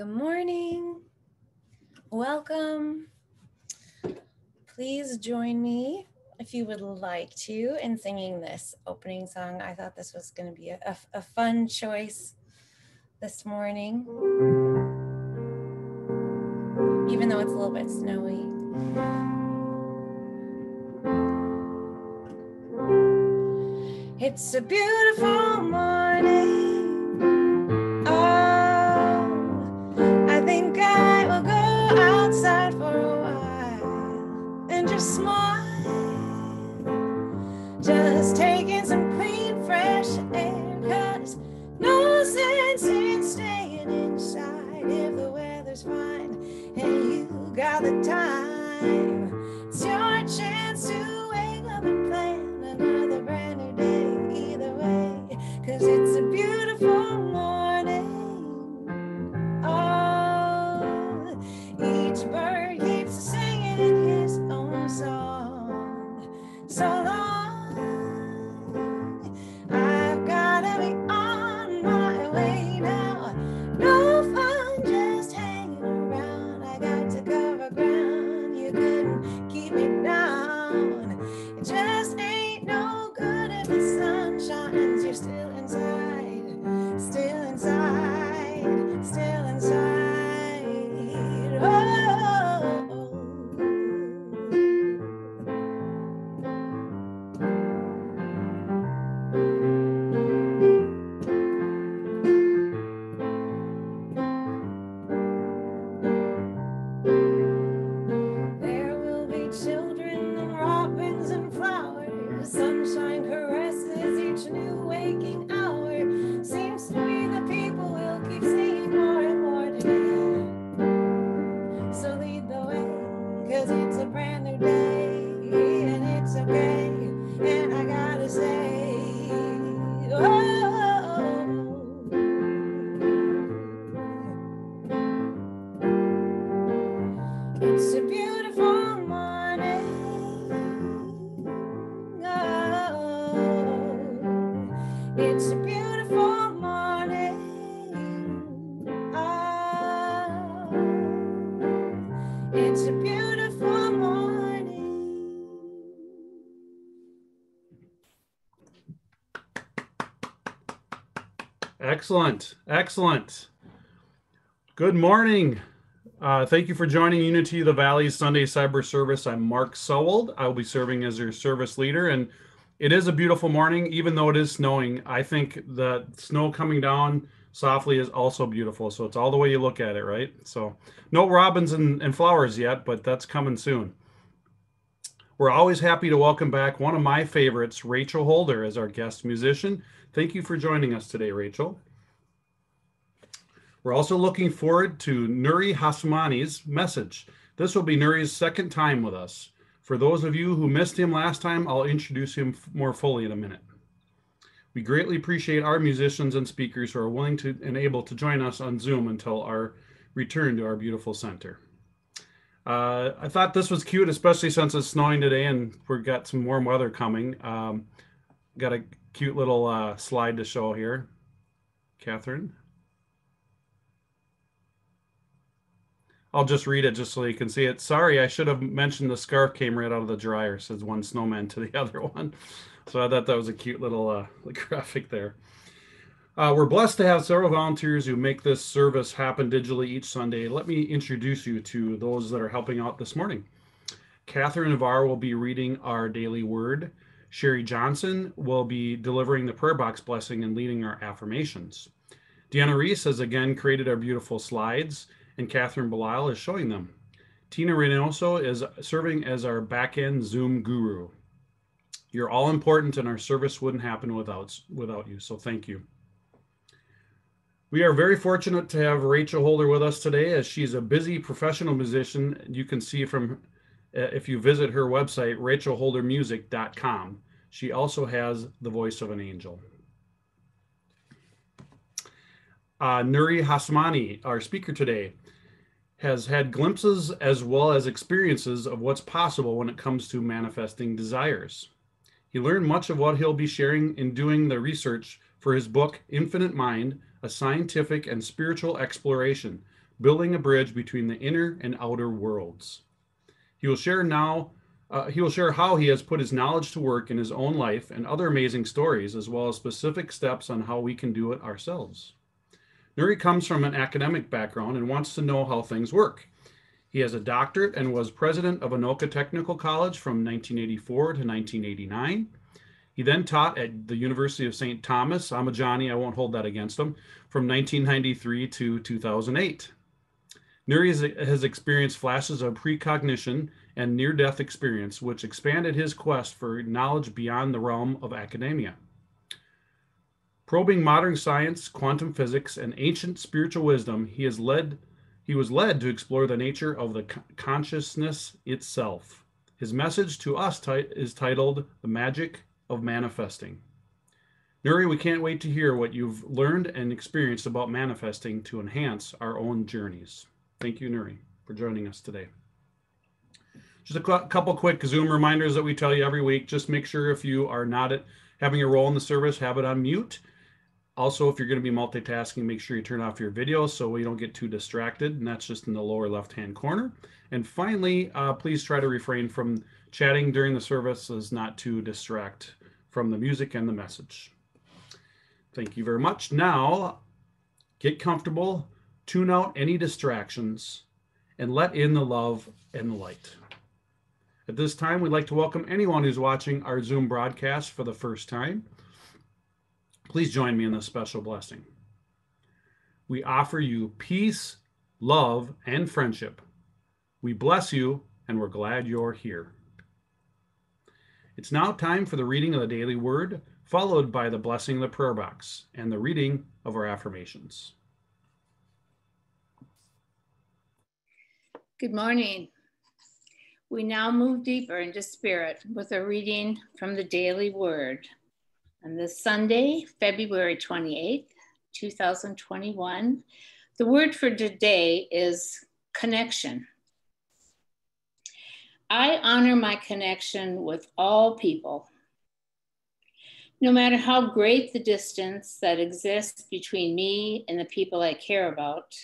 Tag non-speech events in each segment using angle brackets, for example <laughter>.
Good morning. Welcome. Please join me if you would like to in singing this opening song. I thought this was going to be a, a, fun choice this morning, even though it's a little bit snowy. It's a beautiful morning. smile. Just taking some clean, fresh air. Cause no sense in staying inside if the weather's fine and you got the time. It's a beautiful morning. Ah, it's a beautiful morning. Excellent. Excellent. Good morning. Uh, thank you for joining Unity of the Valley Sunday Cyber Service. I'm Mark Sowold. I'll be serving as your service leader and it is a beautiful morning, even though it is snowing. I think the snow coming down softly is also beautiful. So it's all the way you look at it, right? So no robins and, and flowers yet, but that's coming soon. We're always happy to welcome back one of my favorites, Rachel Holder, as our guest musician. Thank you for joining us today, Rachel. We're also looking forward to Nuri Hassumani's message. This will be Nuri's second time with us. For those of you who missed him last time, I'll introduce him more fully in a minute. We greatly appreciate our musicians and speakers who are willing to and able to join us on Zoom until our return to our beautiful center. Uh, I thought this was cute, especially since it's snowing today and we've got some warm weather coming. Um, got a cute little uh, slide to show here. Catherine. I'll just read it just so you can see it. Sorry, I should have mentioned the scarf came right out of the dryer, says one snowman to the <laughs> other one. So I thought that was a cute little uh, <laughs> graphic there. Uh, we're blessed to have several volunteers who make this service happen digitally each Sunday. Let me introduce you to those that are helping out this morning. Catherine Navarre will be reading our daily word. Sherry Johnson will be delivering the prayer box blessing and leading our affirmations. Deanna Reese has again created our beautiful slides, and Catherine Belisle is showing them. Tina Reynoso is serving as our back-end Zoom guru. You're all important, and our service wouldn't happen without, without you, so thank you. We are very fortunate to have Rachel Holder with us today as she's a busy professional musician. You can see from uh, if you visit her website, rachelholdermusic.com. She also has the voice of an angel. Uh, Nuri Hassumani, our speaker today, has had glimpses as well as experiences of what's possible when it comes to manifesting desires. He learned much of what he'll be sharing in doing the research for his book, Infinite Mind A Scientific and Spiritual Exploration Building a Bridge Between the Inner and Outer Worlds. He will share now. Uh, he will share how he has put his knowledge to work in his own life and other amazing stories, as well as specific steps on how we can do it ourselves. Nuri comes from an academic background and wants to know how things work. He has a doctorate and was president of Anoka Technical College from 1984 to 1989. He then taught at the University of St. Thomas. I'm a Johnny, I won't hold that against him, from 1993 to 2008. Nuri has experienced flashes of precognition and near death experience, which expanded his quest for knowledge beyond the realm of academia. Probing modern science, quantum physics, and ancient spiritual wisdom, he led he was led to explore the nature of the consciousness itself. His message to us is titled The Magic of Manifesting. Nuri, we can't wait to hear what you've learned and experienced about manifesting to enhance our own journeys. Thank you, Nuri, for joining us today. Just a couple quick Zoom reminders that we tell you every week. Just make sure if you are not at, having a role in the service, have it on mute. Also, if you're going to be multitasking, make sure you turn off your video so we don't get too distracted. And that's just in the lower left-hand corner. And finally, uh, please try to refrain from chatting during the service as not to distract from the music and the message. Thank you very much. Now, get comfortable tune out any distractions, and let in the love and the light. At this time, we'd like to welcome anyone who's watching our Zoom broadcast for the first time. Please join me in this special blessing. We offer you peace, love, and friendship. We bless you, and we're glad you're here. It's now time for the reading of the daily word, followed by the blessing of the prayer box and the reading of our affirmations. Good morning. We now move deeper into spirit with a reading from the Daily Word. On this Sunday, February 28th, 2021, the word for today is connection. I honor my connection with all people. No matter how great the distance that exists between me and the people I care about,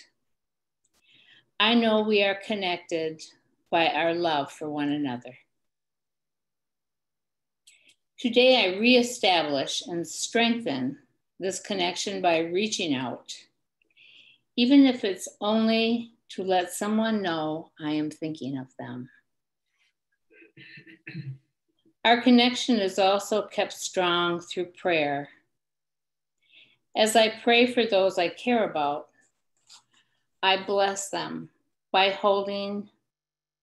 I know we are connected by our love for one another. Today, I reestablish and strengthen this connection by reaching out, even if it's only to let someone know I am thinking of them. Our connection is also kept strong through prayer. As I pray for those I care about, I bless them by holding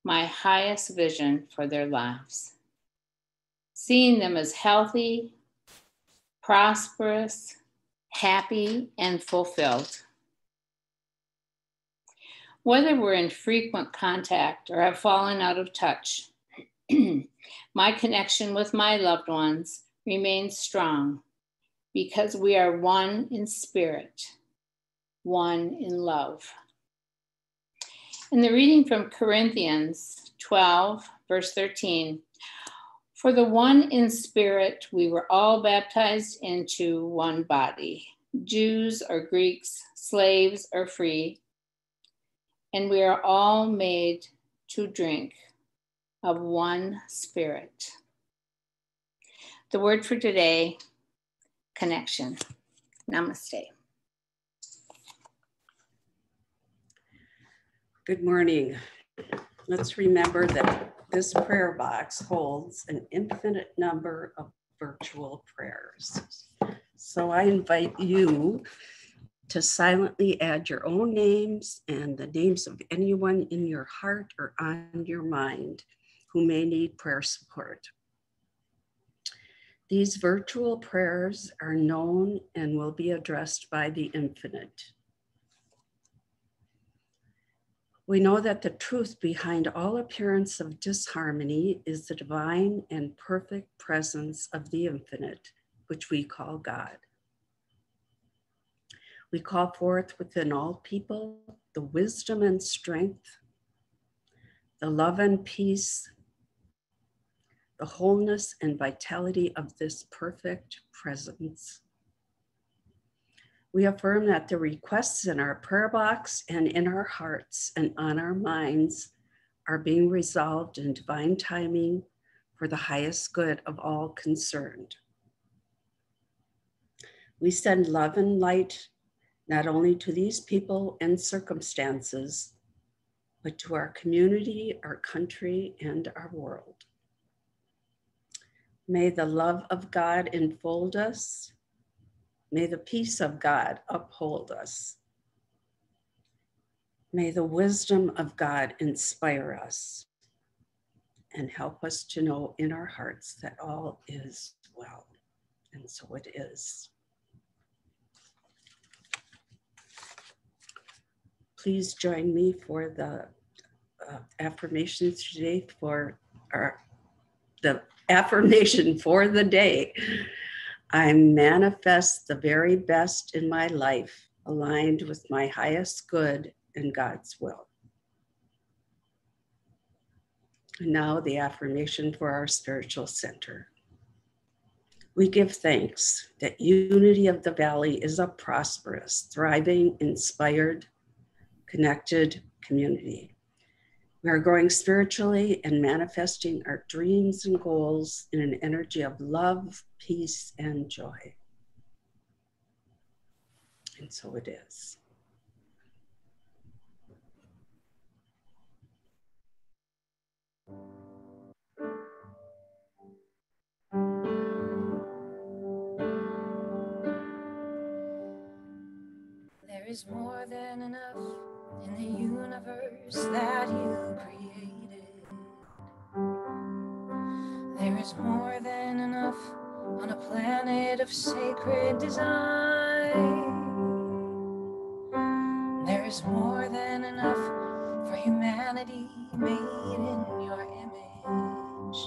my highest vision for their lives, seeing them as healthy, prosperous, happy, and fulfilled. Whether we're in frequent contact or have fallen out of touch, <clears throat> my connection with my loved ones remains strong because we are one in spirit, one in love. In the reading from Corinthians 12, verse 13, for the one in spirit, we were all baptized into one body, Jews or Greeks, slaves or free, and we are all made to drink of one spirit. The word for today connection. Namaste. Good morning. Let's remember that this prayer box holds an infinite number of virtual prayers. So I invite you to silently add your own names and the names of anyone in your heart or on your mind who may need prayer support. These virtual prayers are known and will be addressed by the infinite. We know that the truth behind all appearance of disharmony is the divine and perfect presence of the infinite, which we call God. We call forth within all people the wisdom and strength, the love and peace, the wholeness and vitality of this perfect presence. We affirm that the requests in our prayer box and in our hearts and on our minds are being resolved in divine timing for the highest good of all concerned. We send love and light not only to these people and circumstances, but to our community, our country, and our world. May the love of God enfold us. May the peace of God uphold us. May the wisdom of God inspire us and help us to know in our hearts that all is well. And so it is. Please join me for the uh, affirmations today for our the affirmation for the day. I manifest the very best in my life, aligned with my highest good and God's will. And now, the affirmation for our spiritual center. We give thanks that Unity of the Valley is a prosperous, thriving, inspired, connected community. We are growing spiritually and manifesting our dreams and goals in an energy of love, peace, and joy. And so it is. There is more than enough in the universe that you created. There is more than enough on a planet of sacred design. There is more than enough for humanity made in your image.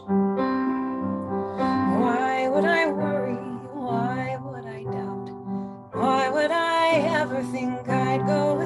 Why would I worry? Why would I doubt? Why would I ever think I'd go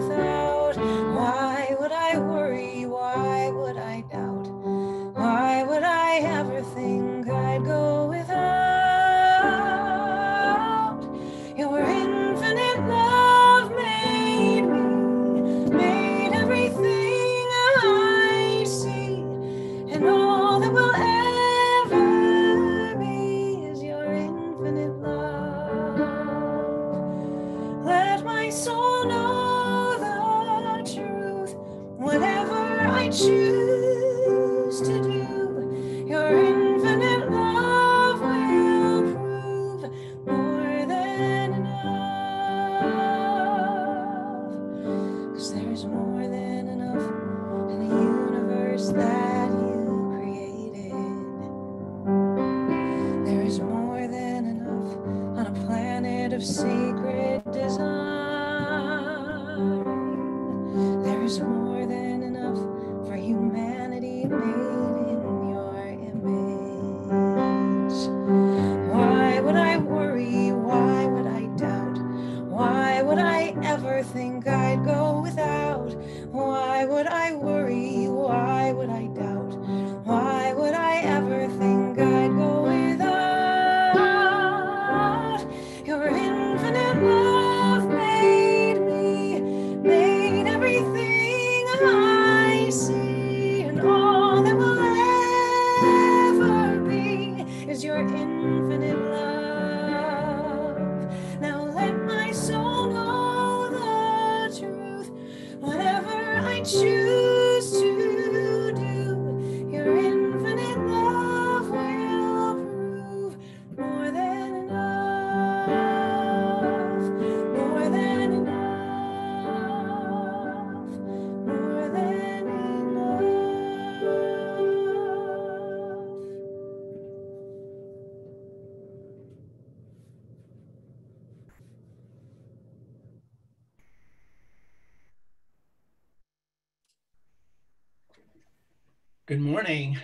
morning.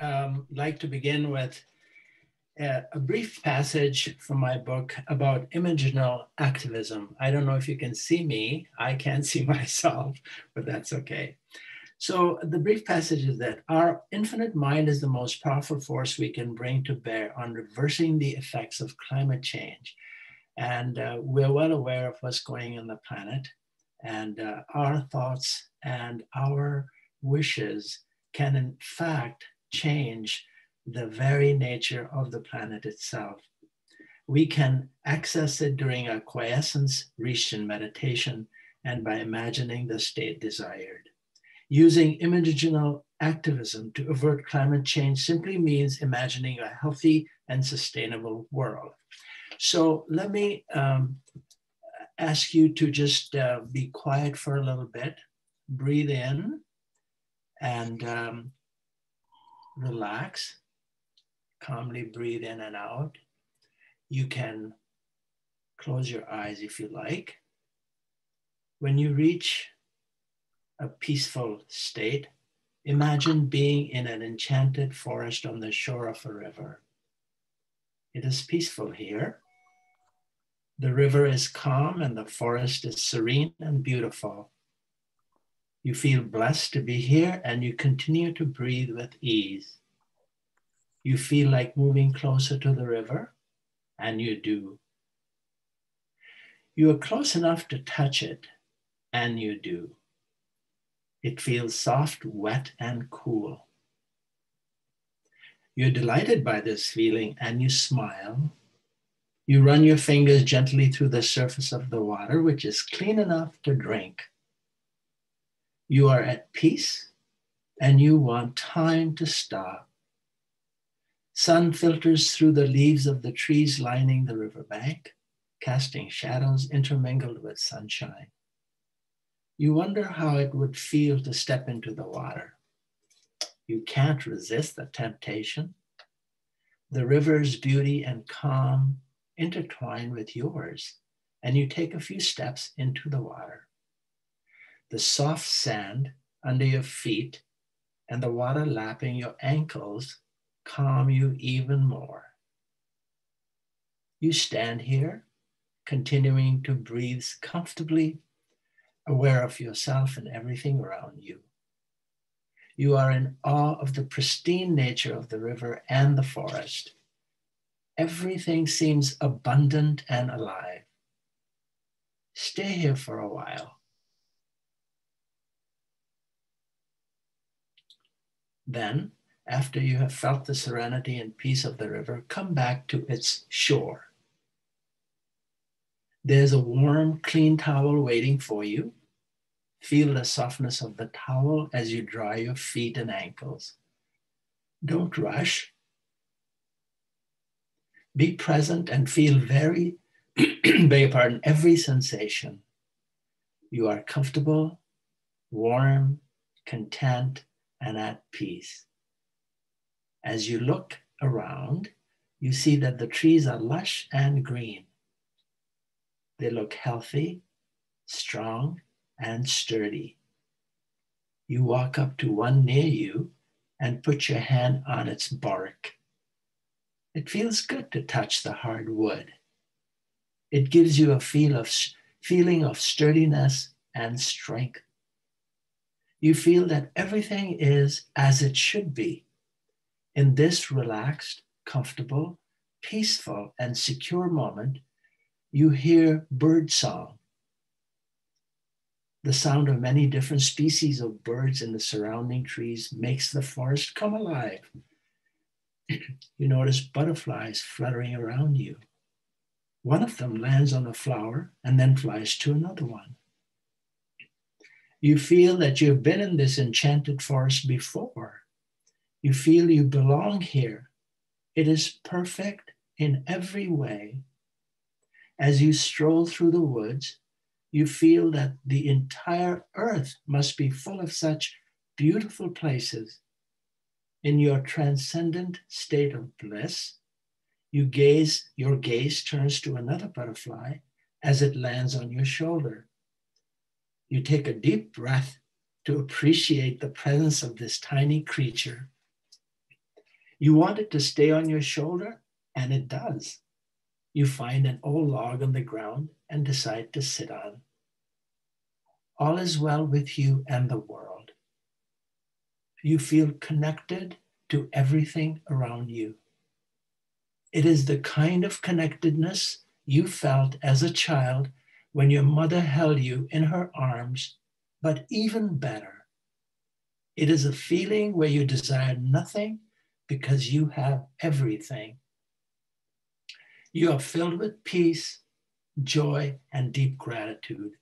Um, I'd like to begin with a, a brief passage from my book about imaginal activism. I don't know if you can see me. I can't see <laughs> myself, but that's okay. So the brief passage is that our infinite mind is the most powerful force we can bring to bear on reversing the effects of climate change. And uh, we're well aware of what's going on the planet and uh, our thoughts and our wishes can in fact change the very nature of the planet itself. We can access it during a quiescence reached in meditation and by imagining the state desired. Using imaginal activism to avert climate change simply means imagining a healthy and sustainable world. So let me um, ask you to just uh, be quiet for a little bit, breathe in, and um, relax. Calmly breathe in and out. You can close your eyes if you like. When you reach a peaceful state, imagine being in an enchanted forest on the shore of a river. It is peaceful here. The river is calm and the forest is serene and beautiful. You feel blessed to be here and you continue to breathe with ease. You feel like moving closer to the river, and you do. You are close enough to touch it, and you do. It feels soft, wet, and cool. You're delighted by this feeling and you smile. You run your fingers gently through the surface of the water, which is clean enough to drink. You are at peace and you want time to stop. Sun filters through the leaves of the trees lining the riverbank, casting shadows intermingled with sunshine. You wonder how it would feel to step into the water. You can't resist the temptation. The river's beauty and calm intertwine with yours, and you take a few steps into the water. The soft sand under your feet and the water lapping your ankles calm you even more. You stand here, continuing to breathe comfortably, aware of yourself and everything around you. You are in awe of the pristine nature of the river and the forest. Everything seems abundant and alive. Stay here for a while. Then, after you have felt the serenity and peace of the river, come back to its shore. There's a warm, clean towel waiting for you. Feel the softness of the towel as you dry your feet and ankles. Don't rush. Be present and feel very, <clears throat> beg pardon, every sensation. You are comfortable, warm, content, and at peace. As you look around, you see that the trees are lush and green. They look healthy, strong, and sturdy. You walk up to one near you and put your hand on its bark. It feels good to touch the hard wood. It gives you a feel of, feeling of sturdiness and strength. You feel that everything is as it should be. In this relaxed, comfortable, peaceful, and secure moment, you hear bird song the sound of many different species of birds in the surrounding trees makes the forest come alive. <clears throat> you notice butterflies fluttering around you. One of them lands on a flower and then flies to another one. You feel that you've been in this enchanted forest before. You feel you belong here. It is perfect in every way. As you stroll through the woods, you feel that the entire earth must be full of such beautiful places. In your transcendent state of bliss, you gaze, your gaze turns to another butterfly as it lands on your shoulder. You take a deep breath to appreciate the presence of this tiny creature. You want it to stay on your shoulder, and it does. You find an old log on the ground and decide to sit on. All is well with you and the world. You feel connected to everything around you. It is the kind of connectedness you felt as a child when your mother held you in her arms, but even better. It is a feeling where you desire nothing because you have everything. You are filled with peace, joy, and deep gratitude.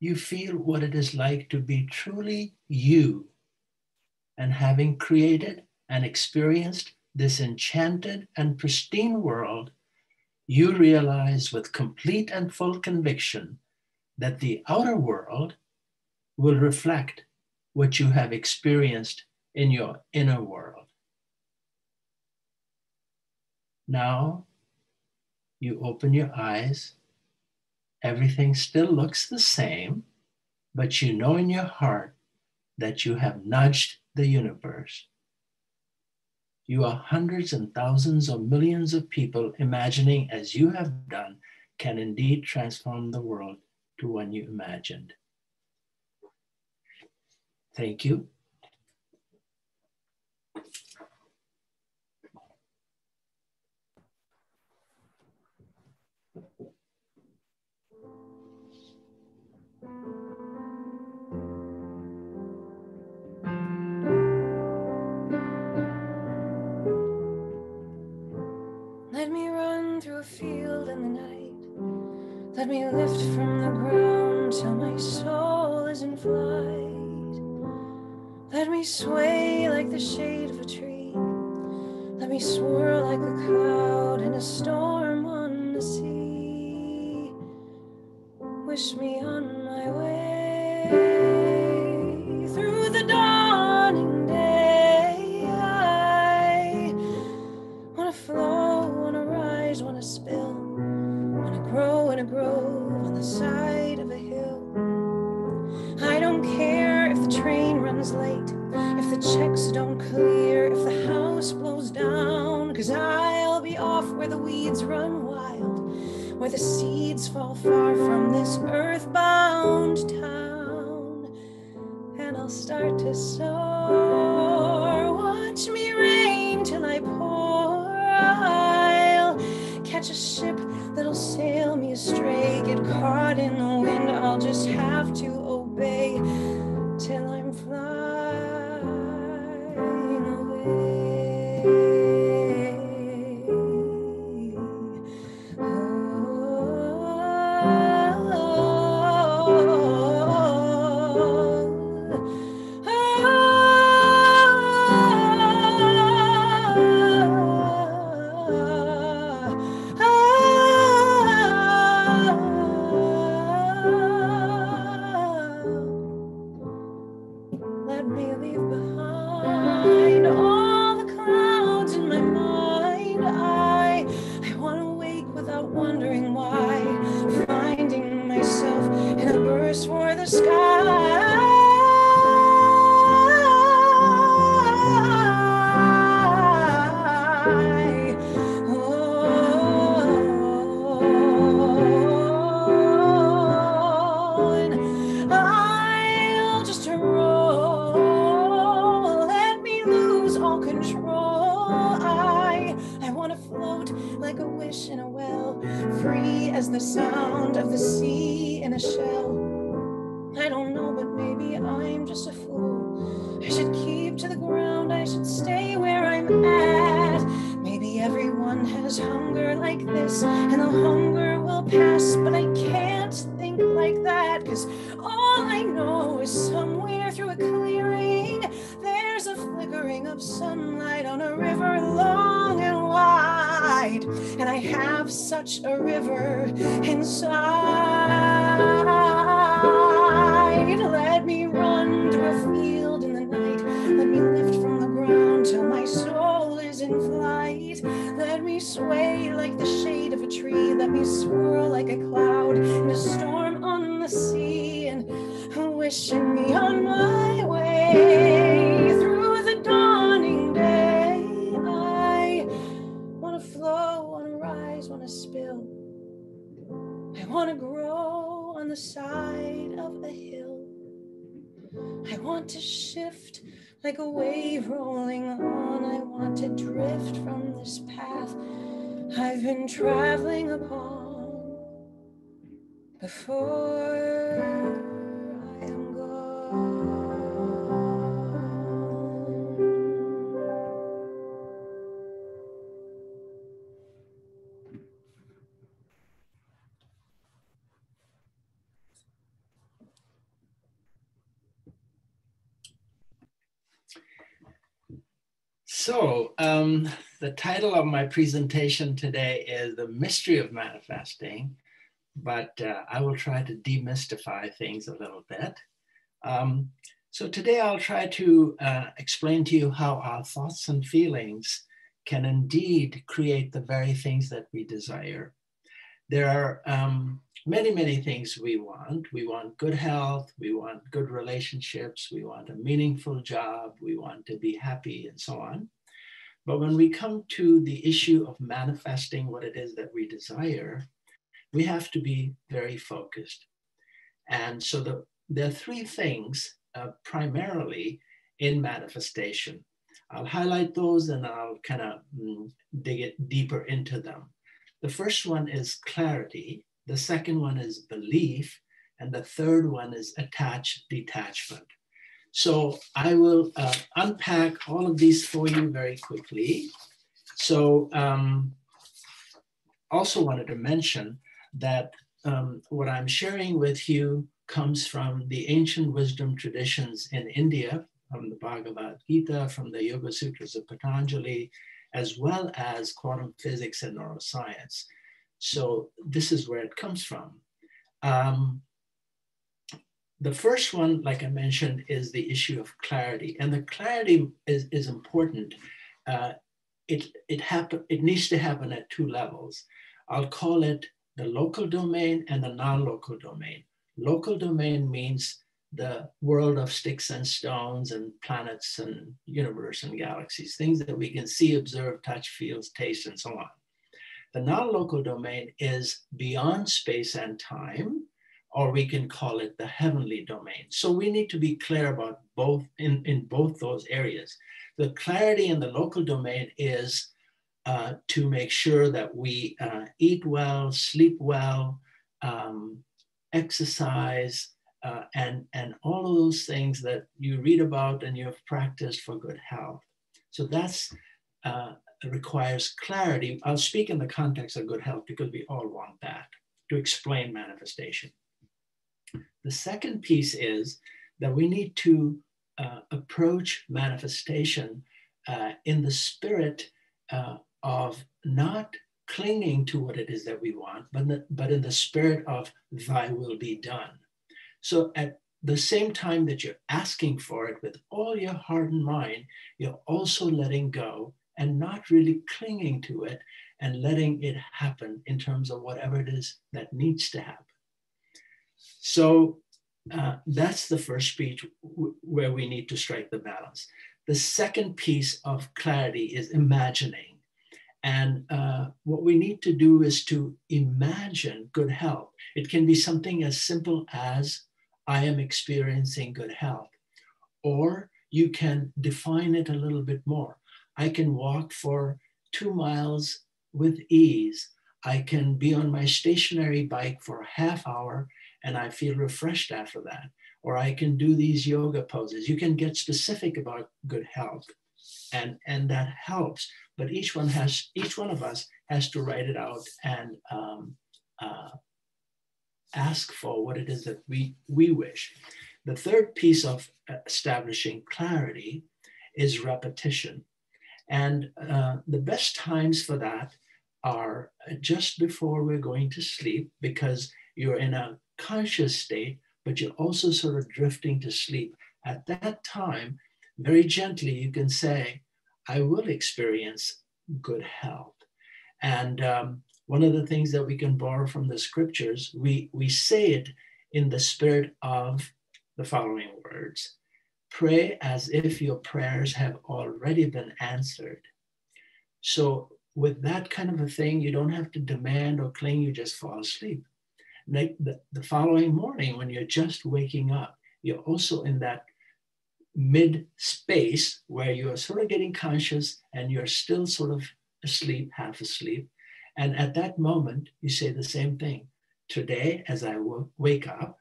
You feel what it is like to be truly you. And having created and experienced this enchanted and pristine world, you realize with complete and full conviction that the outer world will reflect what you have experienced in your inner world. Now you open your eyes. Everything still looks the same, but you know in your heart that you have nudged the universe. You are hundreds and thousands or millions of people imagining as you have done can indeed transform the world to one you imagined. Thank you. Let me run through a field in the night. Let me lift from the ground till my soul is in flight. Let me sway like the shade of a tree. Let me swirl like a cloud in a storm on the sea. Wish me on my way runs late, if the checks don't clear, if the house blows down, cause I'll be off where the weeds run wild, where the seeds fall far from this earthbound town, and I'll start to soar. Watch me rain till I pour. I'll catch a ship that'll sail me astray, get caught in the wind. I'll just have to obey till I'm flying I wanna grow on the side of a hill. I want to shift like a wave rolling on. I want to drift from this path I've been traveling upon before title of my presentation today is The Mystery of Manifesting, but uh, I will try to demystify things a little bit. Um, so, today I'll try to uh, explain to you how our thoughts and feelings can indeed create the very things that we desire. There are um, many, many things we want. We want good health, we want good relationships, we want a meaningful job, we want to be happy, and so on. But when we come to the issue of manifesting what it is that we desire, we have to be very focused. And so the, there are three things uh, primarily in manifestation. I'll highlight those and I'll kind of mm, dig it deeper into them. The first one is clarity, the second one is belief, and the third one is attached detachment. So I will uh, unpack all of these for you very quickly. So um, also wanted to mention that um, what I'm sharing with you comes from the ancient wisdom traditions in India, from the Bhagavad Gita, from the Yoga Sutras of Patanjali, as well as quantum physics and neuroscience. So this is where it comes from. Um, the first one, like I mentioned, is the issue of clarity. And the clarity is, is important. Uh, it, it, happen, it needs to happen at two levels. I'll call it the local domain and the non-local domain. Local domain means the world of sticks and stones and planets and universe and galaxies, things that we can see, observe, touch, feel, taste, and so on. The non-local domain is beyond space and time, or we can call it the heavenly domain. So we need to be clear about both in, in both those areas. The clarity in the local domain is uh, to make sure that we uh, eat well, sleep well, um, exercise, uh, and, and all of those things that you read about and you have practiced for good health. So that's uh, requires clarity. I'll speak in the context of good health because we all want that to explain manifestation. The second piece is that we need to uh, approach manifestation uh, in the spirit uh, of not clinging to what it is that we want, but, the, but in the spirit of thy will be done. So at the same time that you're asking for it with all your heart and mind, you're also letting go and not really clinging to it and letting it happen in terms of whatever it is that needs to happen. So uh, that's the first speech where we need to strike the balance. The second piece of clarity is imagining. And uh, what we need to do is to imagine good health. It can be something as simple as I am experiencing good health. Or you can define it a little bit more. I can walk for two miles with ease. I can be on my stationary bike for a half hour and I feel refreshed after that. Or I can do these yoga poses. You can get specific about good health and, and that helps. But each one has, each one of us has to write it out and um, uh, ask for what it is that we, we wish. The third piece of establishing clarity is repetition. And uh, the best times for that are just before we're going to sleep because you're in a conscious state, but you're also sort of drifting to sleep. At that time, very gently, you can say, I will experience good health. And um, one of the things that we can borrow from the scriptures, we, we say it in the spirit of the following words Pray as if your prayers have already been answered. So, with that kind of a thing, you don't have to demand or cling, you just fall asleep. The, the following morning, when you're just waking up, you're also in that mid space where you're sort of getting conscious and you're still sort of asleep, half asleep. And at that moment, you say the same thing. Today, as I wake up,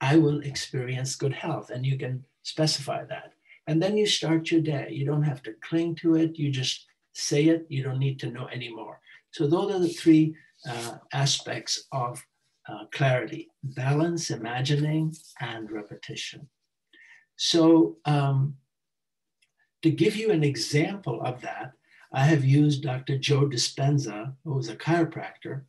I will experience good health. And you can specify that. And then you start your day. You don't have to cling to it. You just say it. You don't need to know anymore. So, those are the three uh, aspects of uh, clarity balance, imagining, and repetition. So, um, to give you an example of that, I have used Dr. Joe Dispenza, who is a chiropractor,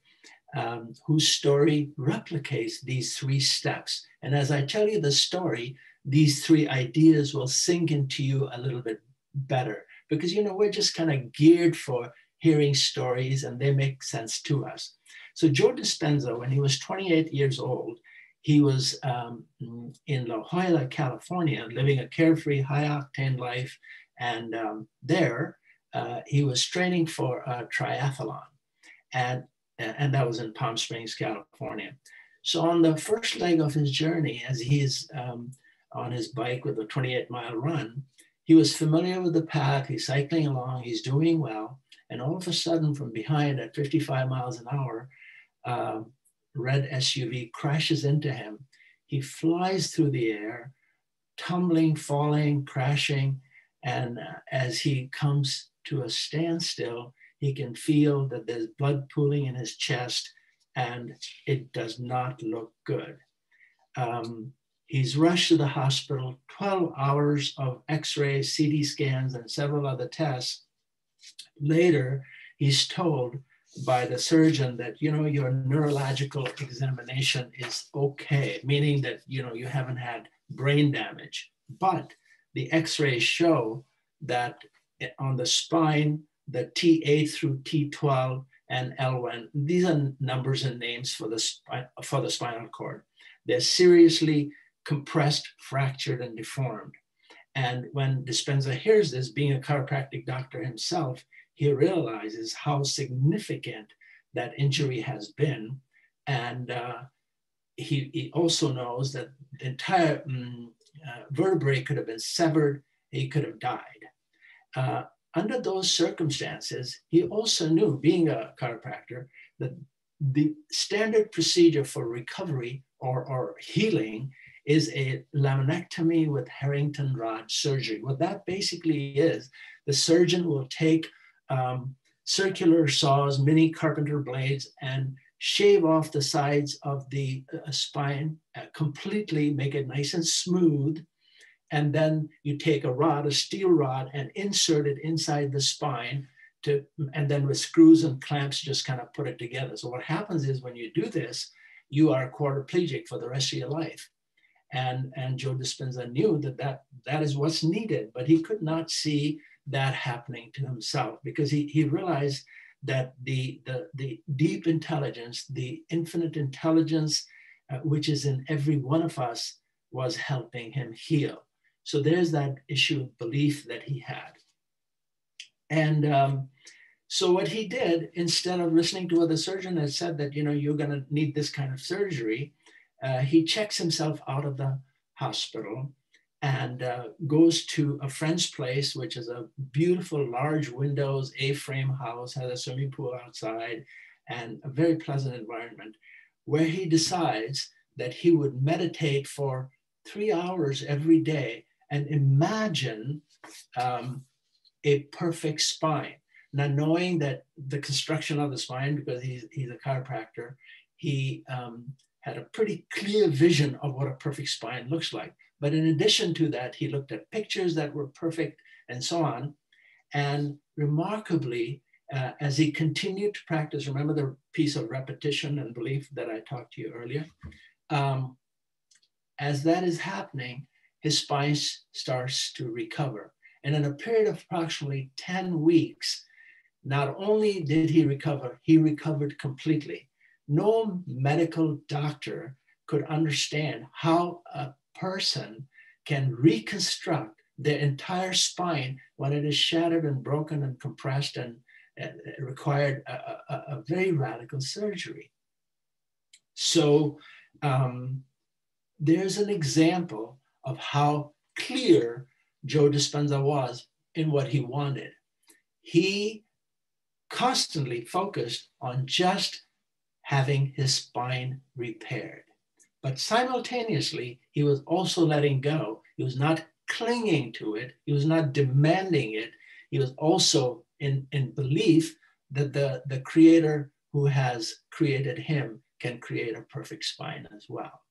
um, whose story replicates these three steps. And as I tell you the story, these three ideas will sink into you a little bit better because, you know, we're just kind of geared for hearing stories and they make sense to us. So, Joe Dispenza, when he was 28 years old, he was um, in La Jolla, California, living a carefree, high octane life. And um, there, uh, he was training for a triathlon. And and that was in Palm Springs, California. So on the first leg of his journey, as he's um, on his bike with a 28 mile run, he was familiar with the path. He's cycling along. He's doing well. And all of a sudden, from behind at 55 miles an hour, uh, red SUV crashes into him. He flies through the air, tumbling, falling, crashing. And uh, as he comes to a standstill, he can feel that there's blood pooling in his chest and it does not look good. Um, he's rushed to the hospital, 12 hours of x rays, CT scans, and several other tests. Later, he's told by the surgeon that you know your neurological examination is okay meaning that you know you haven't had brain damage but the x-rays show that eh, on the spine the T8 through T12 and L1. These are numbers and names for the, for the spinal cord. They're seriously compressed, fractured, and deformed. And when Dispenza hears this, being a chiropractic doctor himself, he realizes how significant that injury has been. And uh, he, he, also knows that the entire um, uh, vertebrae could have been severed, he could have died. Uh, under those circumstances, he also knew, being a chiropractor, that the standard procedure for recovery or, or healing is a laminectomy with Harrington rod surgery. What that basically is, the surgeon will take um, circular saws, mini carpenter blades, and shave off the sides of the uh, spine uh, completely, make it nice and smooth, and then you take a rod, a steel rod, and insert it inside the spine to, and then with screws and clamps, just kind of put it together. So what happens is when you do this, you are quadriplegic for the rest of your life. And, and Joe Dispenza knew that, that that is what's needed, but he could not see that happening to himself because he, he realized that the, the, the deep intelligence, the infinite intelligence, uh, which is in every one of us, was helping him heal. So there's that issue of belief that he had. And um, so what he did, instead of listening to what the surgeon had said that, you know, you're going to need this kind of surgery, uh, he checks himself out of the hospital and uh, goes to a friend's place, which is a beautiful, large windows, A-frame house, has a swimming pool outside, and a very pleasant environment, where he decides that he would meditate for three hours every day and imagine um, a perfect spine. Now, knowing that the construction of the spine, because he's, he's a chiropractor, he um, had a pretty clear vision of what a perfect spine looks like. But in addition to that, he looked at pictures that were perfect and so on. And remarkably, uh, as he continued to practice, remember the piece of repetition and belief that I talked to you earlier? Um, as that is happening, his spine starts to recover. And in a period of approximately 10 weeks, not only did he recover, he recovered completely. No medical doctor could understand how a person can reconstruct their entire spine when it is shattered and broken and compressed and uh, required a, a, a, very radical surgery. So um, there's an example of how clear Joe Dispenza was in what he wanted. He constantly focused on just having his spine repaired. But simultaneously, he was also letting go. He was not clinging to it, he was not demanding it. He was also in, in belief that the, the creator who has created him can create a perfect spine as well.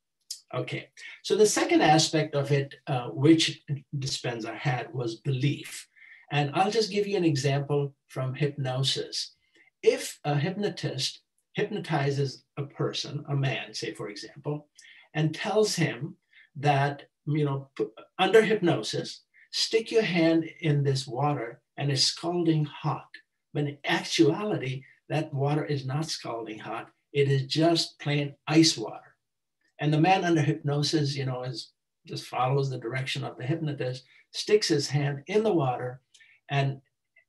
Okay, so the second aspect of it, uh, which Dispenza had, was belief. And I'll just give you an example from hypnosis. If a hypnotist hypnotizes a person, a man, say, for example, and tells him that, you know, under hypnosis, stick your hand in this water and it's scalding hot. But in actuality, that water is not scalding hot. It is just plain ice water. And the man under hypnosis, you know, is just follows the direction of the hypnotist, sticks his hand in the water and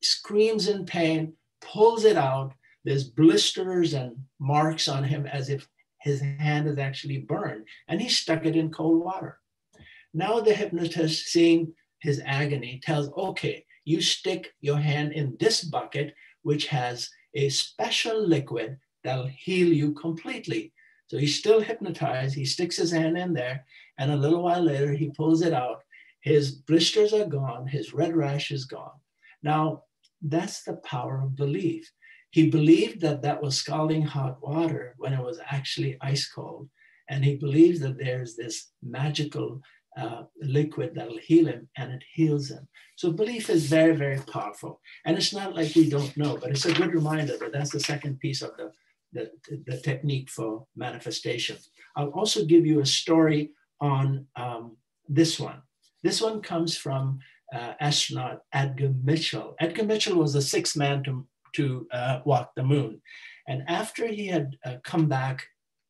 screams in pain, pulls it out. There's blisters and marks on him as if his hand is actually burned, and he stuck it in cold water. Now the hypnotist, seeing his agony, tells, okay, you stick your hand in this bucket, which has a special liquid that'll heal you completely. So he's still hypnotized. He sticks his hand in there, and a little while later, he pulls it out. His blisters are gone, his red rash is gone. Now, that's the power of belief. He believed that that was scalding hot water when it was actually ice cold. And he believes that there's this magical uh, liquid that'll heal him and it heals him. So belief is very, very powerful. And it's not like we don't know, but it's a good reminder that that's the second piece of the, the, the technique for manifestation. I'll also give you a story on um, this one. This one comes from uh, astronaut Edgar Mitchell. Edgar Mitchell was the sixth man to, to uh, walk the moon. And after he had uh, come back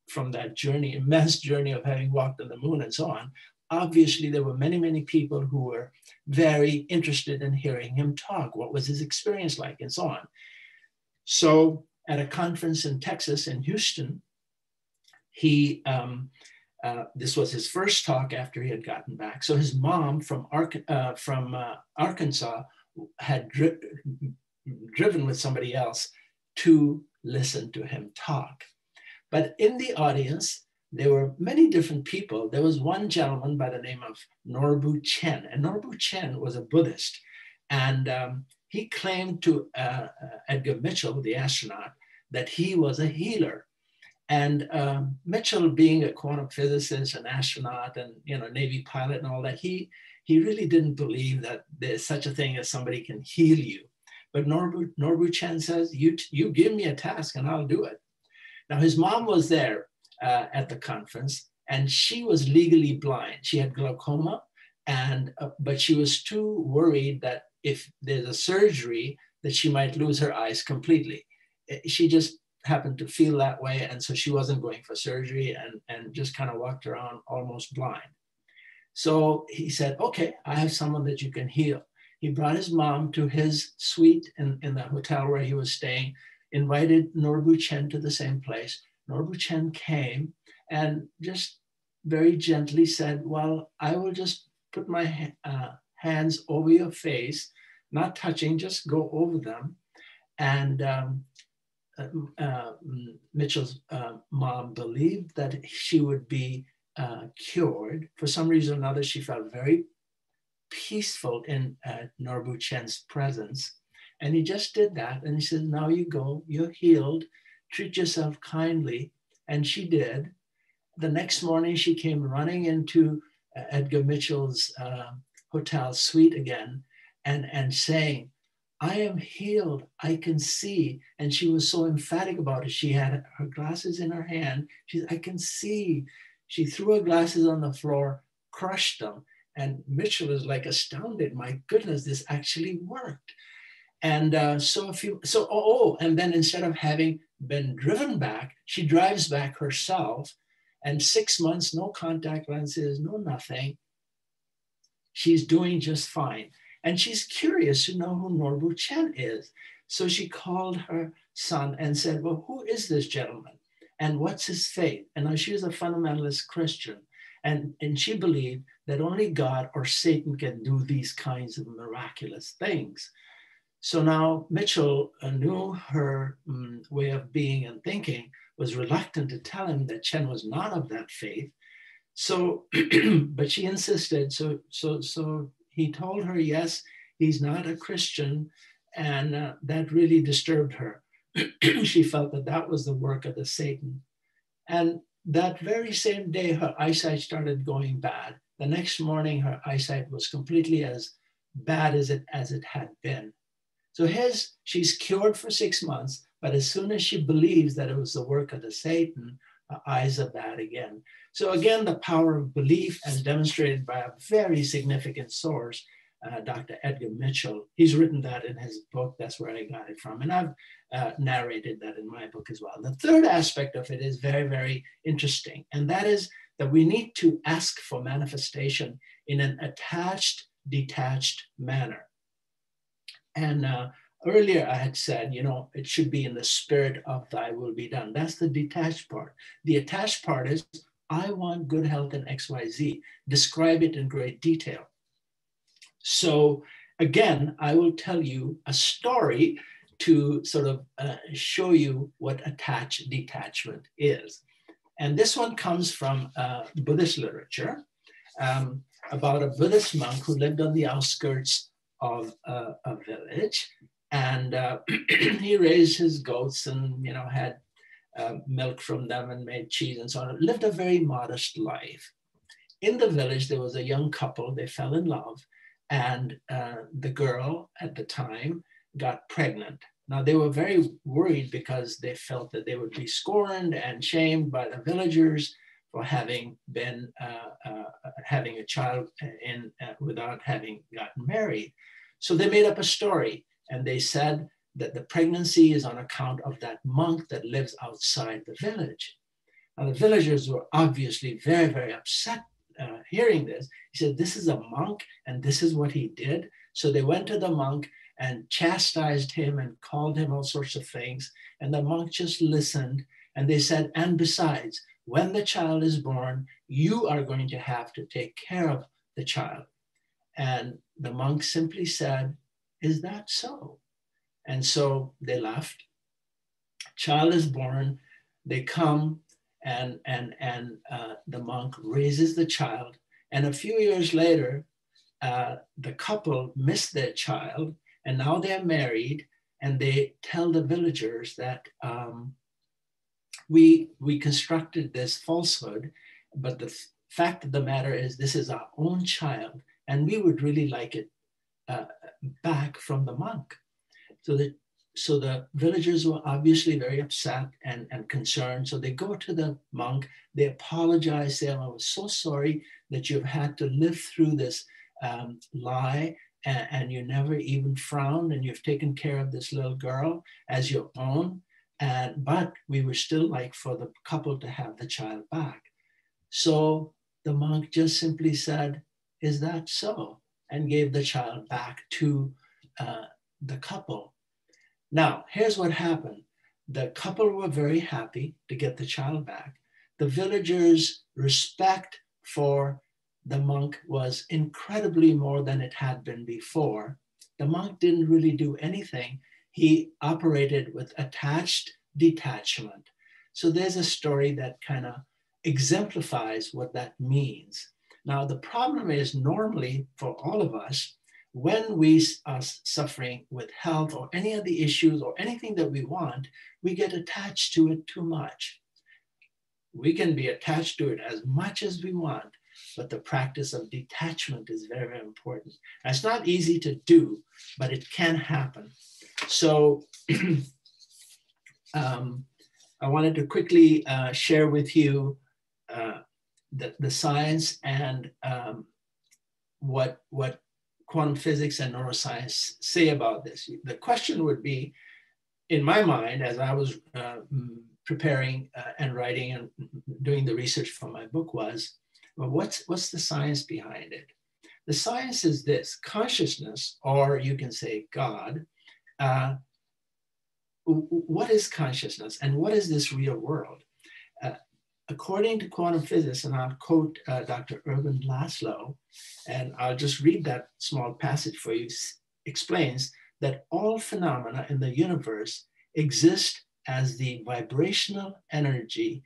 from that journey, immense <laughs> journey of having walked on the moon and so on, obviously there were many, many people who were very interested in hearing him talk. What was his experience like and so on. So at a conference in Texas, in Houston, he um, uh, this was his first talk after he had gotten back. So his mom from, uh, from uh, Arkansas had dri driven with somebody else to listen to him talk. But in the audience, there were many different people. There was one gentleman by the name of Norbu Chen, and Norbu Chen was a Buddhist. And um, he claimed to uh, uh, Edgar Mitchell, the astronaut, that he was a healer. And um, Mitchell, being a quantum physicist, an astronaut, and you know Navy pilot and all that, he he really didn't believe that there's such a thing as somebody can heal you. But Norbu, Norbu Chen says, you, you give me a task and I'll do it. Now his mom was there uh, at the conference and she was legally blind. She had glaucoma, and uh, but she was too worried that if there's a surgery that she might lose her eyes completely. She just happened to feel that way. And so she wasn't going for surgery and, and just kind of walked around almost blind. So he said, okay, I have someone that you can heal. He brought his mom to his suite in, in the hotel where he was staying, invited Norbu Chen to the same place. Norbu Chen came and just very gently said, well, I will just put my uh, hands over your face, not touching, just go over them. And um, uh, uh, Mitchell's uh, mom believed that she would be uh, cured. For some reason or another, she felt very peaceful in uh, Norbu Chen's presence. And he just did that. And he said, Now you go, you're healed, treat yourself kindly. And she did. The next morning, she came running into uh, Edgar Mitchell's uh, hotel suite again and, and saying, I am healed. I can see. And she was so emphatic about it. She had her glasses in her hand. She said, I can see. She threw her glasses on the floor, crushed them. And Mitchell is like astounded. My goodness, this actually worked. And uh, so a few, so, oh, oh, and then instead of having been driven back, she drives back herself. And six months, no contact lenses, no nothing. She's doing just fine. And she's curious to know who Norbu Chen is. So she called her son and said, Well, who is this gentleman? And what's his faith? And now she was a fundamentalist Christian. And, and she believed that only God or Satan can do these kinds of miraculous things. So now Mitchell uh, knew her um, way of being and thinking, was reluctant to tell him that Chen was not of that faith. So, <clears throat> but she insisted. So, so, so he told her, yes, he's not a Christian. And uh, that really disturbed her. <clears throat> she felt that that was the work of the Satan. And that very same day, her eyesight started going bad. The next morning, her eyesight was completely as bad as it, as it had been. So his, she's cured for six months, but as soon as she believes that it was the work of the Satan, her eyes are bad again. So again, the power of belief as demonstrated by a very significant source, uh, Dr. Edgar Mitchell. He's written that in his book. That's where I got it from. And I've uh, narrated that in my book as well. The third aspect of it is very, very interesting. And that is that we need to ask for manifestation in an attached, detached manner. And uh, earlier I had said, you know, it should be in the spirit of thy will be done. That's the detached part. The attached part is I want good health in XYZ. Describe it in great detail. So, again, I will tell you a story to sort of uh, show you what attached detachment is. And this one comes from uh, Buddhist literature um, about a Buddhist monk who lived on the outskirts of uh, a village. And uh, <clears throat> he raised his goats and, you know, had uh, milk from them and made cheese and so on, lived a very modest life. In the village, there was a young couple, they fell in love, and uh, the girl at the time got pregnant. Now, they were very worried because they felt that they would be scorned and shamed by the villagers for having been uh, uh having a child in, uh, without having gotten married. So they made up a story and they said that the pregnancy is on account of that monk that lives outside the village. Now, the villagers were obviously very, very upset uh, hearing this. He said, This is a monk, and this is what he did. So they went to the monk and chastised him and called him all sorts of things. And the monk just listened. And they said, And besides, when the child is born, you are going to have to take care of the child. And the monk simply said, Is that so? And so they left. Child is born. They come, and and and uh, the monk raises the child. And a few years later, uh, the couple missed their child, and now they're married. And they tell the villagers that um, we we constructed this falsehood, but the fact of the matter is this is our own child, and we would really like it uh, back from the monk. So the so the villagers were obviously very upset and, and concerned. So they go to the monk, they apologize, say, I was so sorry that you've had to live through this um, lie and, and, you never even frowned and you've taken care of this little girl as your own. And but we would still like for the couple to have the child back. So the monk just simply said, Is that so? And gave the child back to uh, the couple. Now, here's what happened the couple were very happy to get the child back. The villagers' respect for the monk was incredibly more than it had been before. The monk didn't really do anything. He operated with attached detachment. So there's a story that kind of exemplifies what that means. Now, the problem is normally for all of us, when we are suffering with health or any of the issues or anything that we want, we get attached to it too much. We can be attached to it as much as we want, but the practice of detachment is very, very important. And it's not easy to do, but it can happen. So <clears throat> um, I wanted to quickly uh, share with you uh, the, the science and um, what, what quantum physics and neuroscience say about this. The question would be, in my mind, as I was uh, preparing uh, and writing and doing the research for my book was, well, what's, what's the science behind it? The science is this, consciousness, or you can say God, uh, what is consciousness and what is this real world? According to quantum physics, and I'll quote uh, Dr. Ervin Laszlo, and I'll just read that small passage for you, explains that all phenomena in the universe exist as the vibrational energy.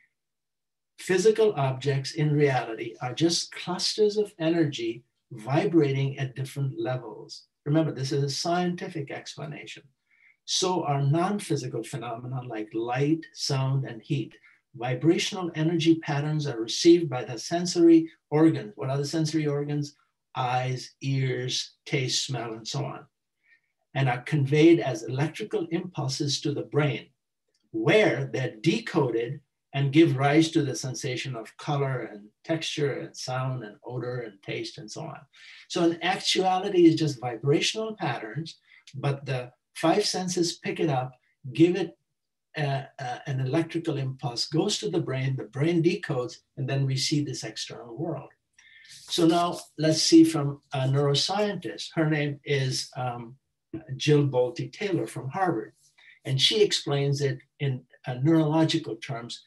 Physical objects in reality are just clusters of energy vibrating at different levels. Remember, this is a scientific explanation. So are non-physical phenomena like light, sound, and heat vibrational energy patterns are received by the sensory organs. What are the sensory organs? Eyes, ears, taste, smell, and so on, and are conveyed as electrical impulses to the brain, where they're decoded and give rise to the sensation of color and texture and sound and odor and taste and so on. So in actuality, it's just vibrational patterns, but the five senses pick it up, give it an electrical impulse goes to the brain, the brain decodes, and then we see this external world. So now let's see from a neuroscientist. Her name is um, Jill Bolte Taylor from Harvard. And she explains it in uh, neurological terms,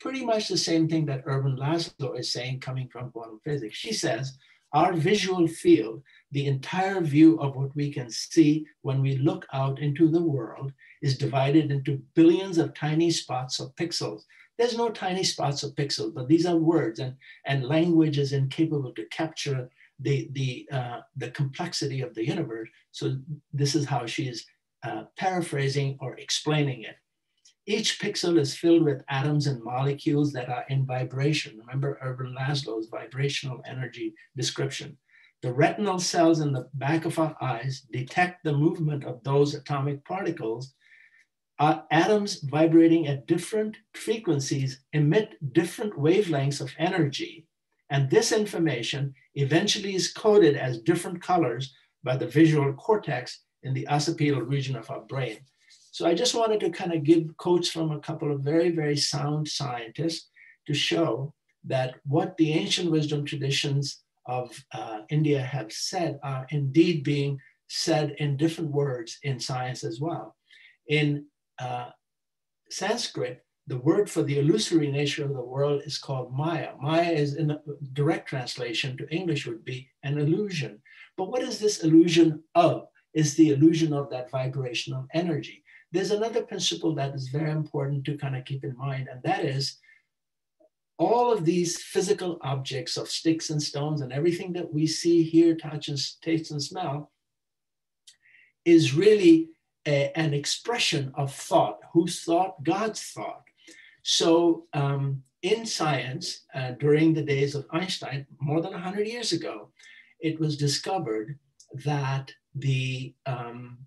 pretty much the same thing that Ervin Laszlo is saying coming from quantum physics. She says, our visual field, the entire view of what we can see when we look out into the world, is divided into billions of tiny spots of pixels. There's no tiny spots of pixels, but these are words, and, and language is incapable to capture the, the, uh, the complexity of the universe. So this is how she's uh, paraphrasing or explaining it. Each pixel is filled with atoms and molecules that are in vibration. Remember Ervin Laszlo's vibrational energy description. The retinal cells in the back of our eyes detect the movement of those atomic particles uh, atoms vibrating at different frequencies emit different wavelengths of energy. And this information eventually is coded as different colors by the visual cortex in the occipital region of our brain. So I just wanted to kind of give quotes from a couple of very, very sound scientists to show that what the ancient wisdom traditions of uh, India have said are indeed being said in different words in science as well. In uh, Sanskrit, the word for the illusory nature of the world is called Maya. Maya is in a direct translation to English would be an illusion. But what is this illusion of? Is the illusion of that vibrational energy. There's another principle that is very important to kind of keep in mind, and that is all of these physical objects of sticks and stones and everything that we see, hear, touch, and taste and smell is really a, an expression of thought. Whose thought? God's thought. So um, in science, uh, during the days of Einstein, more than 100 years ago, it was discovered that the um,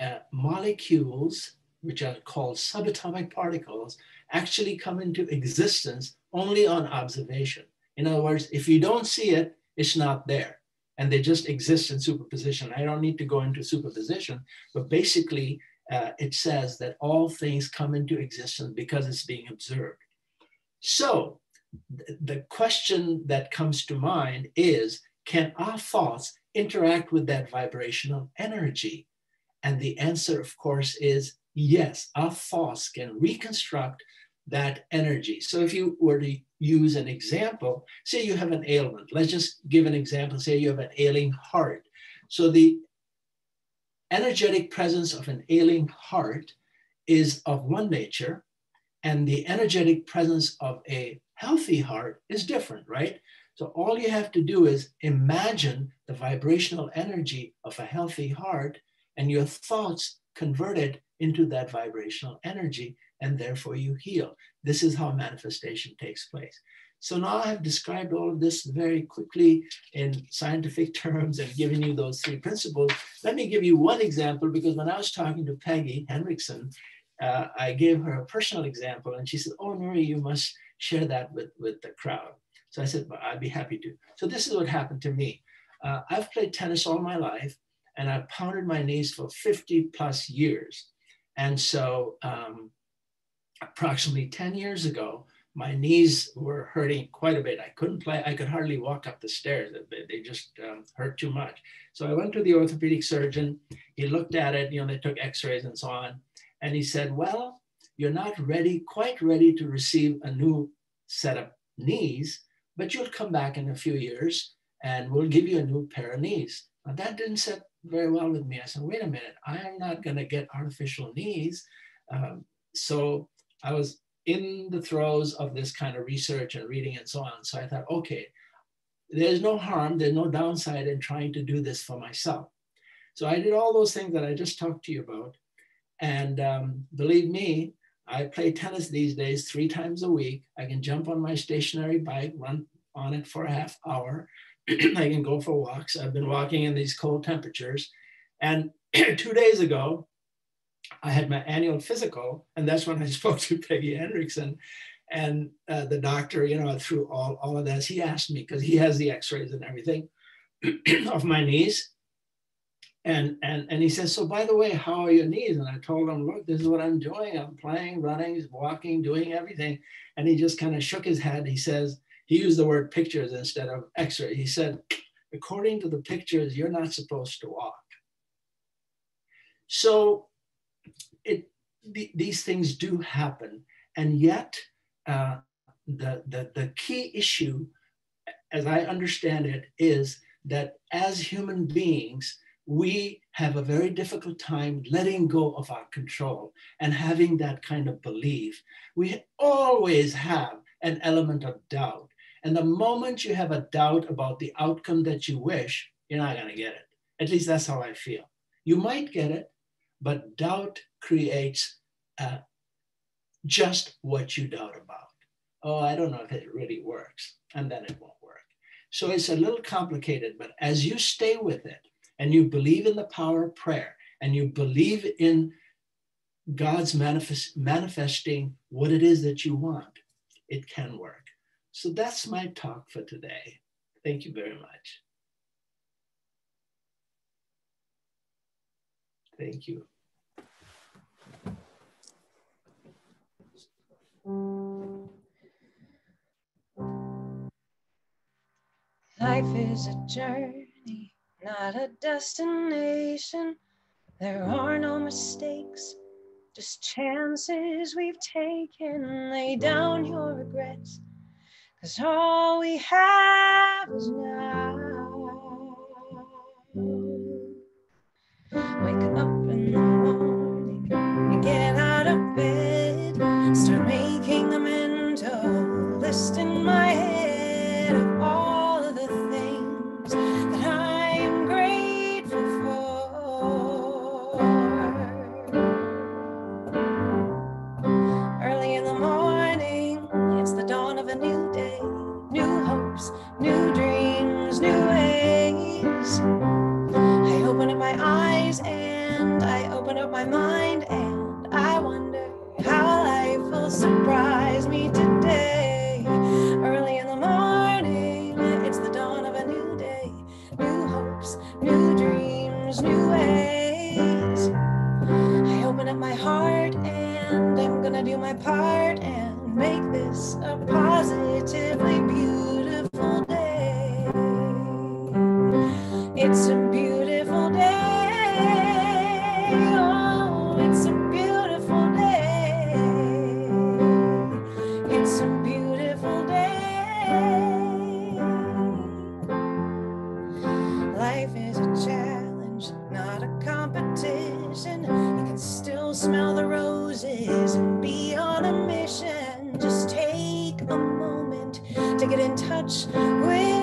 uh, molecules, which are called subatomic particles, actually come into existence only on observation. In other words, if you don't see it, it's not there and they just exist in superposition. I don't need to go into superposition, but basically uh, it says that all things come into existence because it's being observed. So the question that comes to mind is can our thoughts interact with that vibrational energy? And the answer, of course, is yes, our thoughts can reconstruct that energy. So if you were to use an example, say you have an ailment, let's just give an example, say you have an ailing heart. So the energetic presence of an ailing heart is of one nature, and the energetic presence of a healthy heart is different, right? So all you have to do is imagine the vibrational energy of a healthy heart and your thoughts converted into that vibrational energy, and therefore you heal. This is how manifestation takes place. So now I have described all of this very quickly in scientific <laughs> terms and given you those three principles. Let me give you one example because when I was talking to Peggy Henriksen, uh, I gave her a personal example and she said, Oh, Nuri, you must share that with, with the crowd. So I said, well, I'd be happy to. So this is what happened to me. Uh, I've played tennis all my life and I've pounded my knees for 50 plus years. And so um, approximately 10 years ago, my knees were hurting quite a bit. I couldn't play, I could hardly walk up the stairs. They just um, hurt too much. So I went to the orthopedic surgeon. He looked at it, you know, they took x rays and so on. And he said, Well, you're not ready, quite ready to receive a new set of knees, but you'll come back in a few years and we'll give you a new pair of knees. Now, that didn't sit very well with me. I said, wait a minute, I am not going to get artificial knees. Um, so I was in the throes of this kind of research and reading and so on. So I thought, okay, there's no harm, there's no downside in trying to do this for myself. So I did all those things that I just talked to you about. And um, believe me, I play tennis these days three times a week. I can jump on my stationary bike, run on it for a half hour. <clears throat> I can go for walks. I've been walking in these cold temperatures. And <clears throat> two days ago, I had my annual physical, and that's when I <laughs> spoke to Peggy Hendrickson. And uh, the doctor, you know, through all, all of this, he asked me, because he has the x rays and everything <clears throat> of my knees. And, and, and he says, so by the way, how are your knees? And I told him, look, this is what I'm doing. I'm playing, running, walking, doing everything. And he just kind of shook his head. He says, he used the word pictures instead of x-ray. He said, according to the pictures, you're not supposed to walk. So it, the, these things do happen. And yet uh, the, the, the key issue, as I understand it, is that as human beings, we have a very difficult time letting go of our control and having that kind of belief. We always have an element of doubt. And the moment you have a doubt about the outcome that you wish, you're not going to get it. At least that's how I feel. You might get it, but doubt creates uh, just what you doubt about. Oh, I don't know if it really works. And then it won't work. So it's a little complicated, but as you stay with it, and you believe in the power of prayer and you believe in God's manifest, manifesting what it is that you want, it can work. So that's my talk for today. Thank you very much. Thank you. Life is a journey not a destination. There are no mistakes, just chances we've taken. Lay down your regrets, cause all we have is now. My mind and I wonder how life will surprise me today. Early in the morning, it's the dawn of a new day, new hopes, new dreams, new ways. I open up my heart and I'm gonna do my part and make smell the roses and be on a mission. Just take a moment to get in touch with.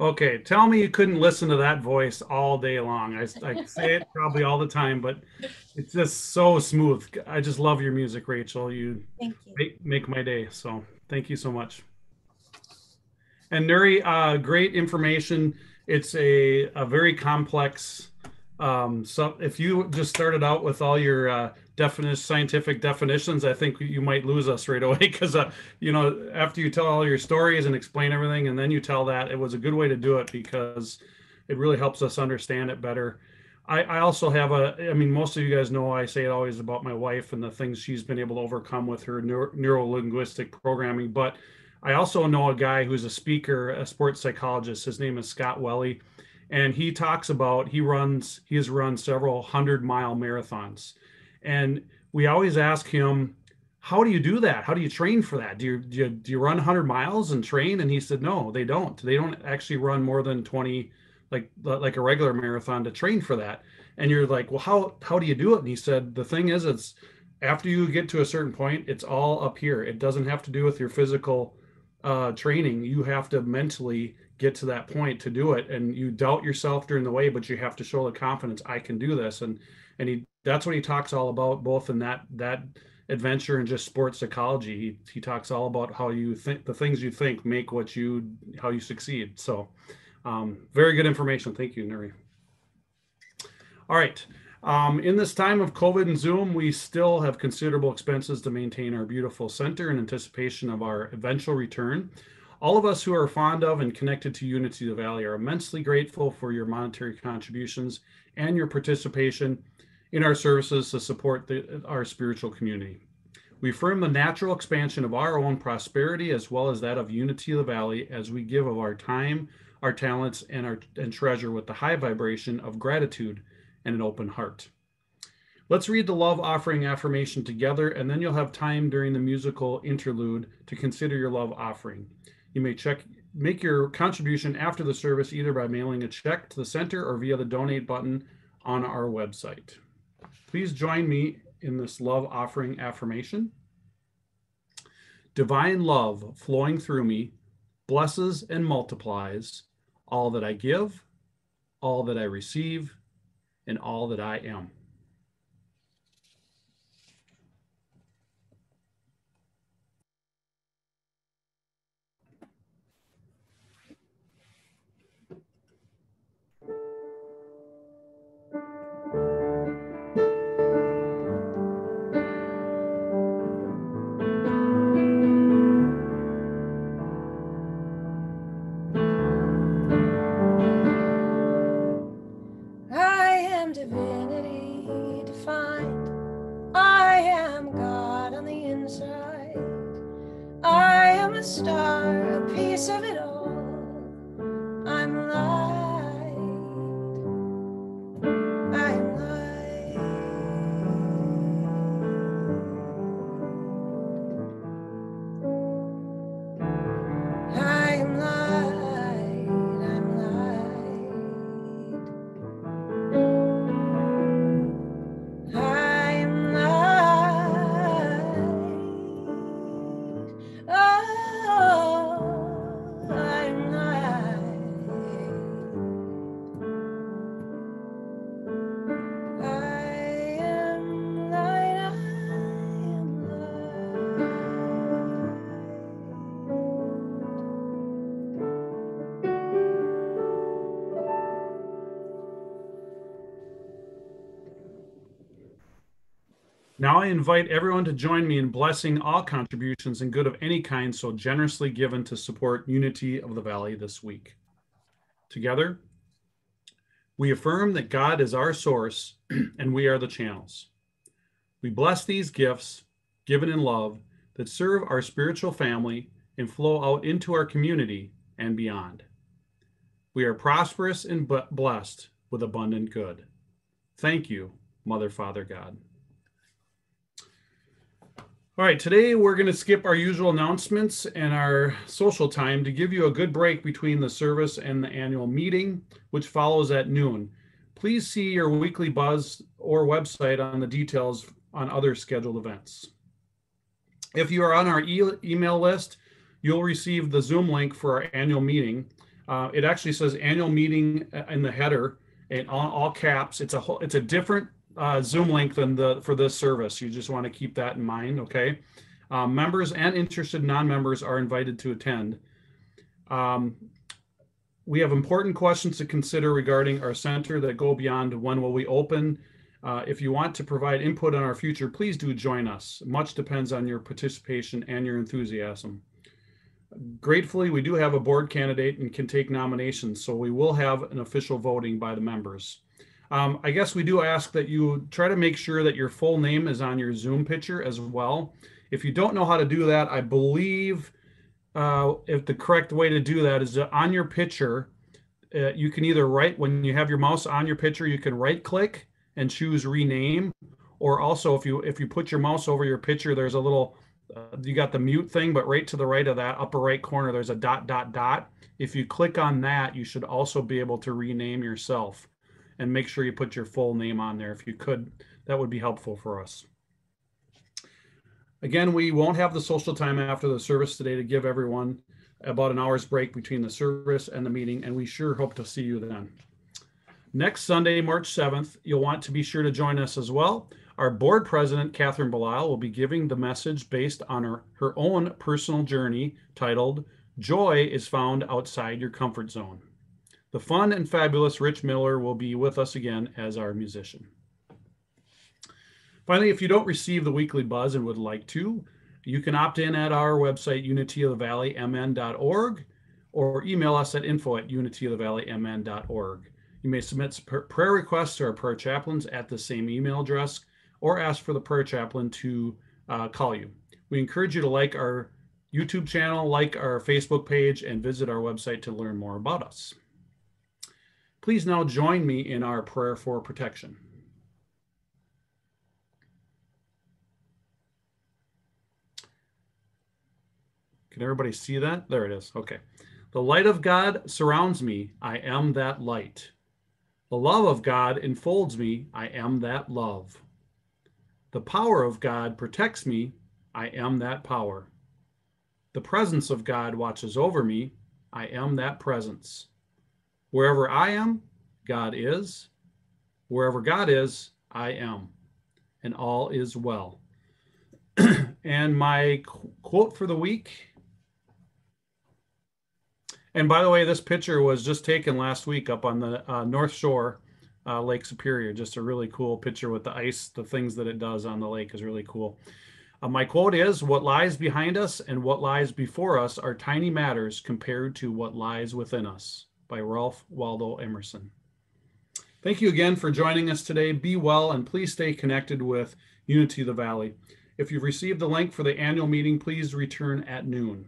Okay, tell me you couldn't listen to that voice all day long. I, I say it probably all the time, but it's just so smooth. I just love your music, Rachel. You Thank you. make, make my day. So thank you so much. And Nuri, uh, great information. It's a, a very complex. Um, so if you just started out with all your uh, definition, scientific definitions, I think you might lose us right away <laughs> because uh, you know after you tell all your stories and explain everything, and then you tell that, it was a good way to do it because it really helps us understand it better. I, I also have a, I mean, most of you guys know I say it always about my wife and the things she's been able to overcome with her neuro, linguistic programming. But I also know a guy who's a speaker, a sports psychologist. His name is Scott Welly. And he talks about, he runs, he has run several hundred mile marathons. And we always ask him, how do you do that? How do you train for that? Do you, do you, do you run 100 miles and train? And he said, no, they don't. They don't actually run more than 20 like like a regular marathon to train for that and you're like well how how do you do it and he said the thing is it's after you get to a certain point it's all up here it doesn't have to do with your physical uh, training you have to mentally get to that point to do it and you doubt yourself during the way but you have to show the confidence i can do this and and he that's what he talks all about both in that that adventure and just sports psychology he, he talks all about how you think the things you think make what you how you succeed so um, very good information. Thank you, Nuri. All right. Um, in this time of COVID and Zoom, we still have considerable expenses to maintain our beautiful center in anticipation of our eventual return. All of us who are fond of and connected to Unity of the Valley are immensely grateful for your monetary contributions and your participation in our services to support the, our spiritual community. We affirm the natural expansion of our own prosperity as well as that of Unity of the Valley as we give of our time, our talents, and our and treasure with the high vibration of gratitude and an open heart. Let's read the love offering affirmation together, and then you'll have time during the musical interlude to consider your love offering. You may check make your contribution after the service either by mailing a check to the center or via the donate button on our website. Please join me in this love offering affirmation. Divine love flowing through me blesses and multiplies all that I give, all that I receive, and all that I am. Star, a piece of it I invite everyone to join me in blessing all contributions and good of any kind so generously given to support Unity of the Valley this week. Together, we affirm that God is our source <clears throat> and we are the channels. We bless these gifts given in love that serve our spiritual family and flow out into our community and beyond. We are prosperous and blessed with abundant good. Thank you, Mother, Father, God. All right, today we're going to skip our usual announcements and our social time to give you a good break between the service and the annual meeting, which follows at noon. Please see your weekly buzz or website on the details on other scheduled events. If you are on our e- email list, you'll receive the Zoom link for our annual meeting. Uh, it actually says annual meeting uh, in the header in all, all caps. It's a whole, it's a different uh, Zoom link than the for this service. You just want to keep that in mind, okay? Um, members and interested non-members are invited to attend. Um, we have important questions to consider regarding our center that go beyond when will we open. Uh, if you want to provide input on our future, please do join us. Much depends on your participation and your enthusiasm. Gratefully, we do have a board candidate and can take nominations, so we will have an official voting by the members. Um, I guess we do ask that you try to make sure that your full name is on your Zoom picture as well. If you don't know how to do that, I believe uh, if the correct way to do that is on your picture, uh, you can either right when you have your mouse on your picture, you can right click and choose rename, or also if you if you put your mouse over your picture, there's a little uh, you got the mute thing, but right to the right of that upper right corner, there's a dot dot dot. If you click on that, you should also be able to rename yourself and make sure you put your full name on there. If you could, that would be helpful for us. Again, we won't have the social time after the service today to give everyone about an hour's break between the service and the meeting, and we sure hope to see you then. Next Sunday, March 7th, you'll want to be sure to join us as well. Our board president, Catherine Belisle, will be giving the message based on her, her own personal journey titled Joy is Found Outside Your Comfort Zone. The fun and fabulous Rich Miller will be with us again as our musician. Finally, if you don't receive the weekly buzz and would like to, you can opt in at our website, unityofthevalleymn.org, or email us at info at unityofthevalleymn.org. You may submit prayer requests to our prayer chaplains at the same email address or ask for the prayer chaplain to uh, call you. We encourage you to like our YouTube channel, like our Facebook page, and visit our website to learn more about us. Please now join me in our prayer for protection. Can everybody see that? There it is. Okay. The light of God surrounds me. I am that light. The love of God enfolds me. I am that love. The power of God protects me. I am that power. The presence of God watches over me. I am that presence. Wherever I am, God is. Wherever God is, I am. And all is well. <clears throat> and my qu- quote for the week. And by the way, this picture was just taken last week up on the uh, North Shore, uh, Lake Superior. Just a really cool picture with the ice, the things that it does on the lake is really cool. Uh, my quote is What lies behind us and what lies before us are tiny matters compared to what lies within us by Ralph Waldo Emerson. Thank you again for joining us today. Be well and please stay connected with Unity of the Valley. If you've received the link for the annual meeting, please return at noon.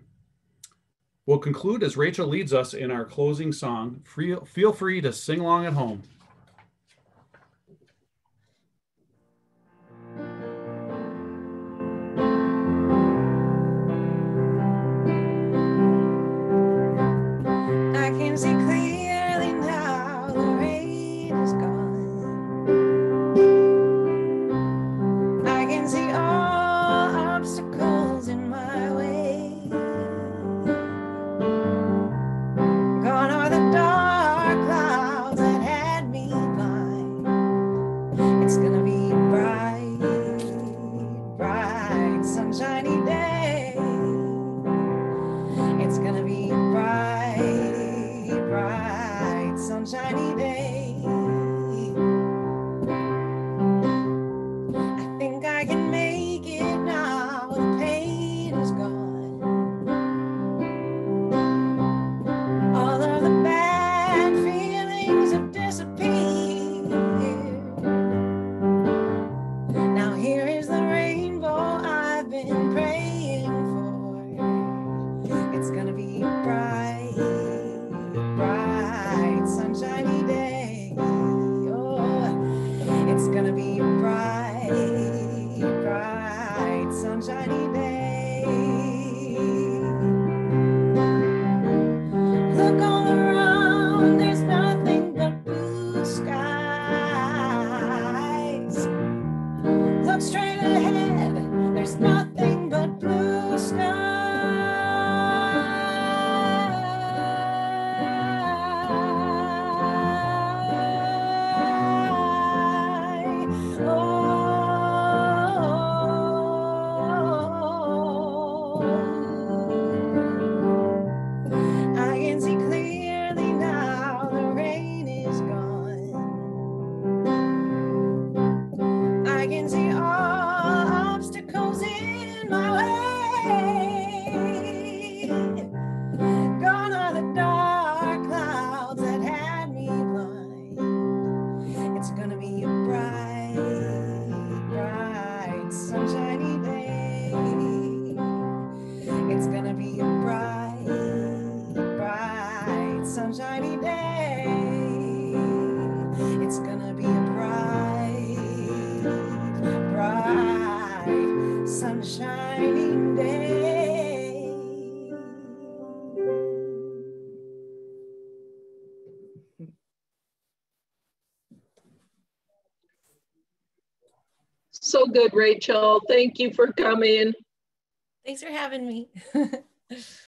We'll conclude as Rachel leads us in our closing song. Feel free to sing along at home. good, Rachel. Thank you for coming. Thanks for having me. <laughs>